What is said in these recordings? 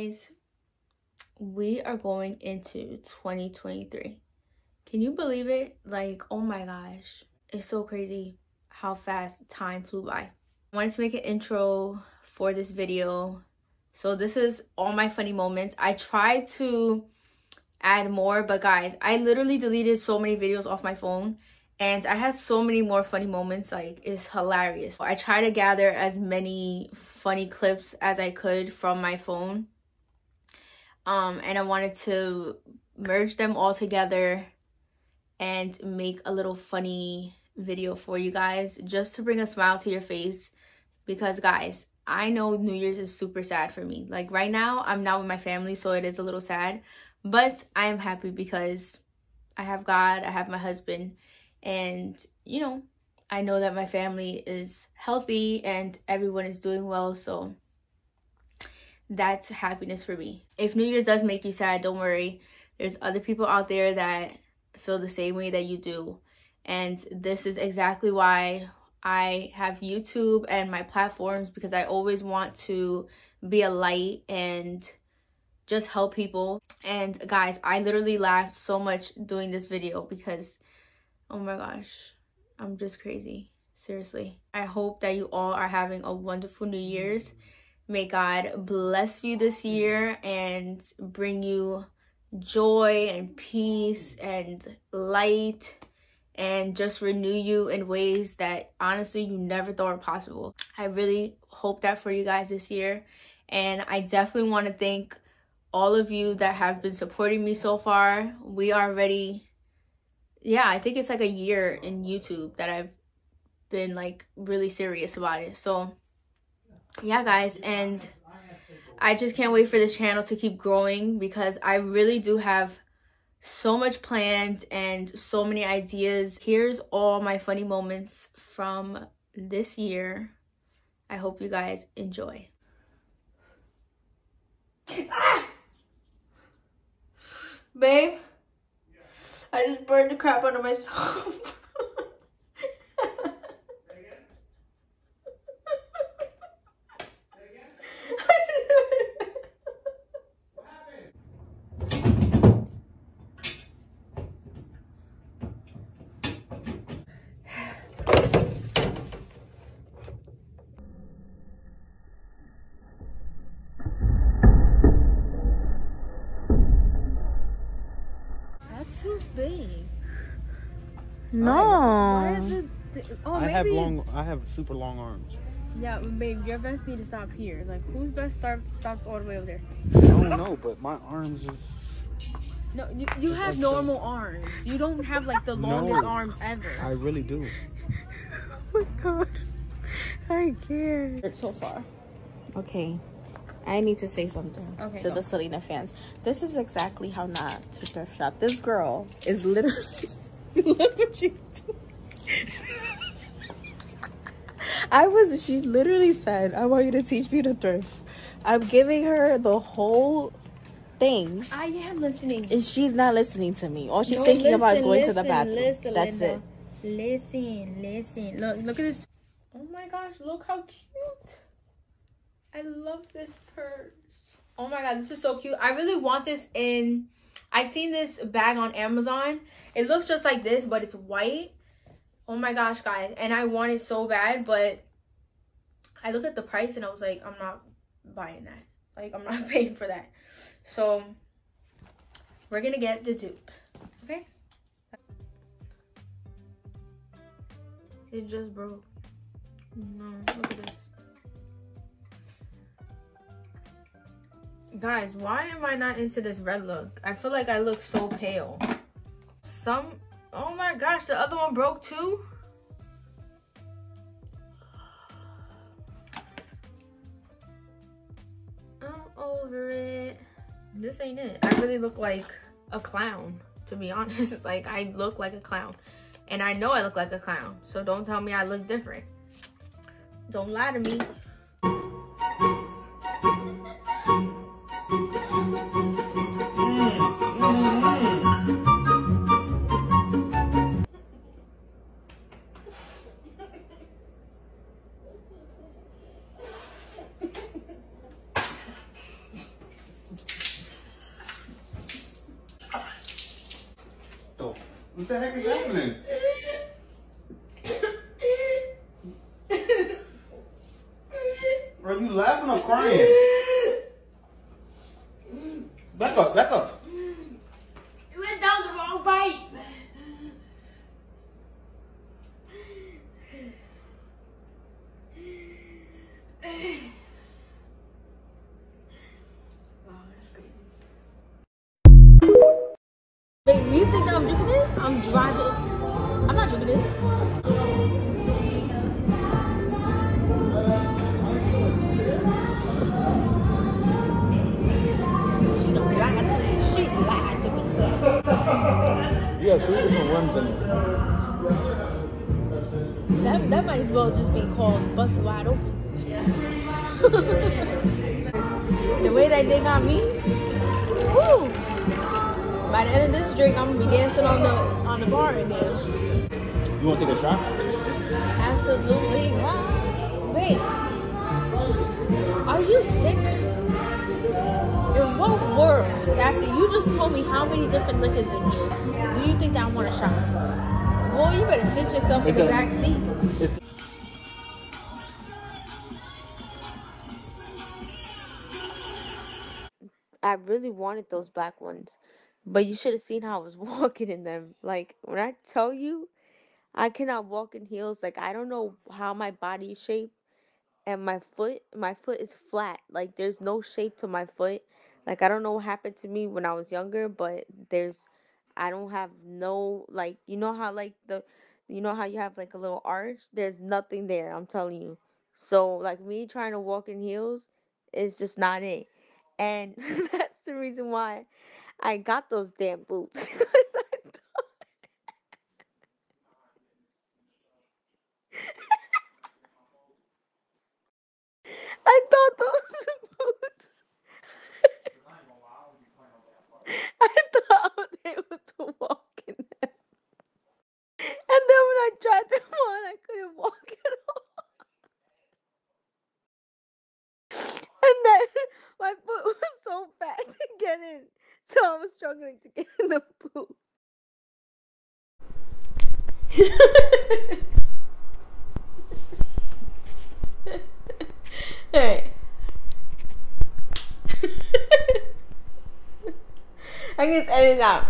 guys, we are going into 2023. Can you believe it? Like, oh my gosh, it's so crazy how fast time flew by. I wanted to make an intro for this video. So this is all my funny moments. I tried to add more, but guys, I literally deleted so many videos off my phone and I had so many more funny moments like it's hilarious. I try to gather as many funny clips as I could from my phone. Um and I wanted to merge them all together and make a little funny video for you guys just to bring a smile to your face because guys, I know New Year's is super sad for me. Like right now, I'm not with my family, so it is a little sad, but I am happy because I have God, I have my husband, and you know i know that my family is healthy and everyone is doing well so that's happiness for me if new year's does make you sad don't worry there's other people out there that feel the same way that you do and this is exactly why i have youtube and my platforms because i always want to be a light and just help people and guys i literally laughed so much doing this video because Oh my gosh, I'm just crazy. Seriously. I hope that you all are having a wonderful New Year's. May God bless you this year and bring you joy and peace and light and just renew you in ways that honestly you never thought were possible. I really hope that for you guys this year. And I definitely want to thank all of you that have been supporting me so far. We are ready yeah, I think it's like a year in YouTube that I've been like really serious about it. So yeah, guys, and I just can't wait for this channel to keep growing because I really do have so much planned and so many ideas. Here's all my funny moments from this year. I hope you guys enjoy. Ah! Babe? I just burned the crap out of myself. No. oh, I have long. I have super long arms. Yeah, babe, your vest need to stop here. Like, whose vest stop, stops all the way over there? I don't know, but my arms is. No, you, you have like normal so... arms. You don't have like the longest no, arms ever. I really do. oh my god, I can't. So far. Okay, I need to say something okay, to go. the Selena fans. This is exactly how not to thrift shop. This girl is literally. Look what you do. I was, she literally said, I want you to teach me to thrift. I'm giving her the whole thing. I am listening. And she's not listening to me. All she's no, thinking listen, about is going listen, to the bathroom. Listen, That's Linda. it. Listen, listen. Look, look at this. Oh my gosh, look how cute. I love this purse. Oh my god, this is so cute. I really want this in I seen this bag on Amazon. It looks just like this, but it's white. Oh my gosh, guys. And I want it so bad, but I looked at the price and I was like, I'm not buying that. Like, I'm not paying for that. So, we're going to get the dupe. Okay? It just broke. No, look at this. Guys, why am I not into this red look? I feel like I look so pale. Some, oh my gosh, the other one broke too? I'm over it. This ain't it. I really look like a clown, to be honest. It's like, I look like a clown. And I know I look like a clown. So don't tell me I look different. Don't lie to me. What the heck is happening? Are you laughing or crying? Have three different ones in it. That, that might as well just be called busted wide open. the way that they got me, woo! By the end of this drink, I'm gonna be dancing on the on the bar in there. You want to take a shot? Absolutely not. Wait, are you sick? In what world, after you just told me how many different liquors in here, do you think I want a shot? Boy, you better sit yourself in the back seat. I really wanted those black ones, but you should have seen how I was walking in them. Like when I tell you, I cannot walk in heels. Like I don't know how my body is shaped, and my foot, my foot is flat. Like there's no shape to my foot. Like I don't know what happened to me when I was younger, but there's, I don't have no like you know how like the, you know how you have like a little arch. There's nothing there. I'm telling you. So like me trying to walk in heels is just not it. And that's the reason why I got those damn boots. 'Cause I, thought, I thought those boots. I thought they were to walk in them. And then when I tried them on, I couldn't walk at all. And then my foot was so fat to get in. So I was struggling to get in the boot. Alright. I can just edit it out.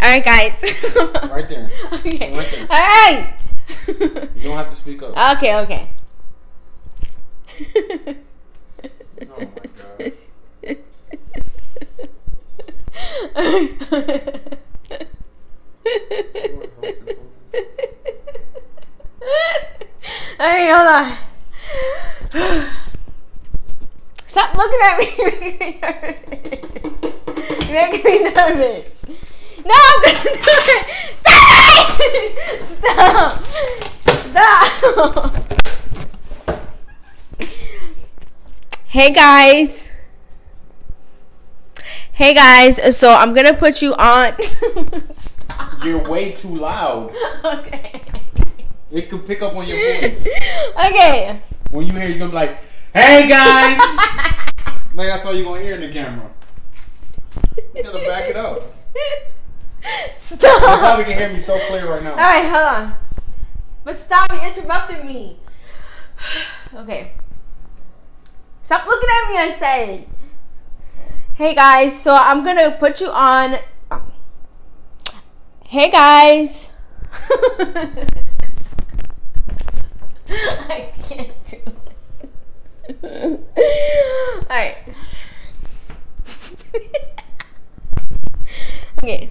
Alright, guys. right there. okay. Right there. Alright. You don't have to speak up. okay, okay. Oh my god. Alright, hold on. Stop looking at me. Making me nervous. You're making me nervous. No, I'm gonna do it. Stop it! Stop. Stop. Hey guys. Hey guys. So I'm gonna put you on. Stop. You're way too loud. Okay. It could pick up on your voice. Okay. When you hear, you're gonna be like, "Hey guys!" like that's all you're gonna hear in the camera. You gotta back it up. Stop. You Stop. probably can hear me so clear right now. All right, hold on. But stop! You interrupted me. okay. Stop looking at me. I said. Hey guys, so I'm gonna put you on. Um, hey guys. I can't do this. All right. okay.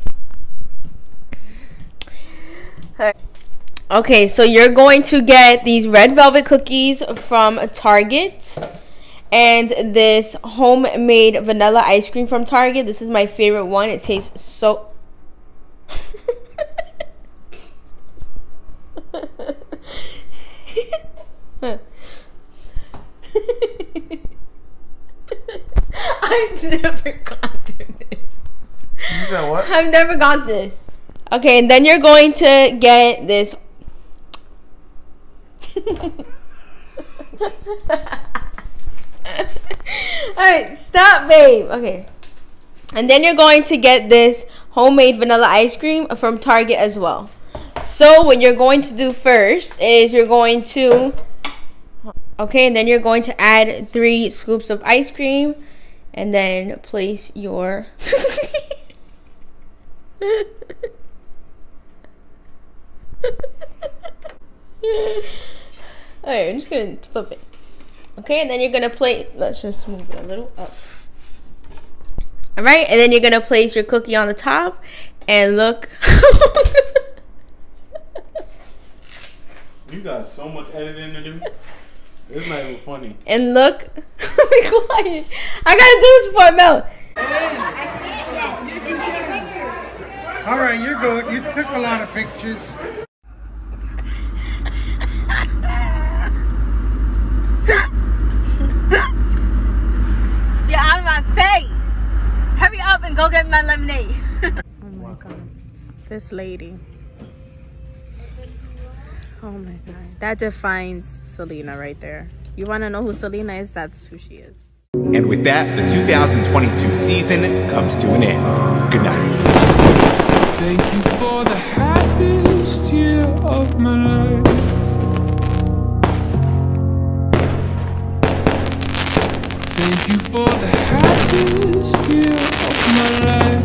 Okay, so you're going to get these red velvet cookies from Target and this homemade vanilla ice cream from Target. This is my favorite one. It tastes so I've never through this. You said what? I've never got this. Okay, and then you're going to get this. Alright, stop, babe. Okay. And then you're going to get this homemade vanilla ice cream from Target as well. So what you're going to do first is you're going to, okay, and then you're going to add three scoops of ice cream and then place your Alright, I'm just gonna flip it. Okay, and then you're gonna play let's just move it a little up. Alright, and then you're gonna place your cookie on the top and look You got so much editing to do. It's not even funny. And look be quiet. I gotta do this before I melt. All right, you're good. You took a lot of pictures. Get of my face. Hurry up and go get my lemonade. oh my god. This lady. Oh my god. That defines Selena right there. You want to know who Selena is? That's who she is. And with that, the 2022 season comes to an end. Good night. Thank you for the happiest year of my life. you for the happiest year of my life.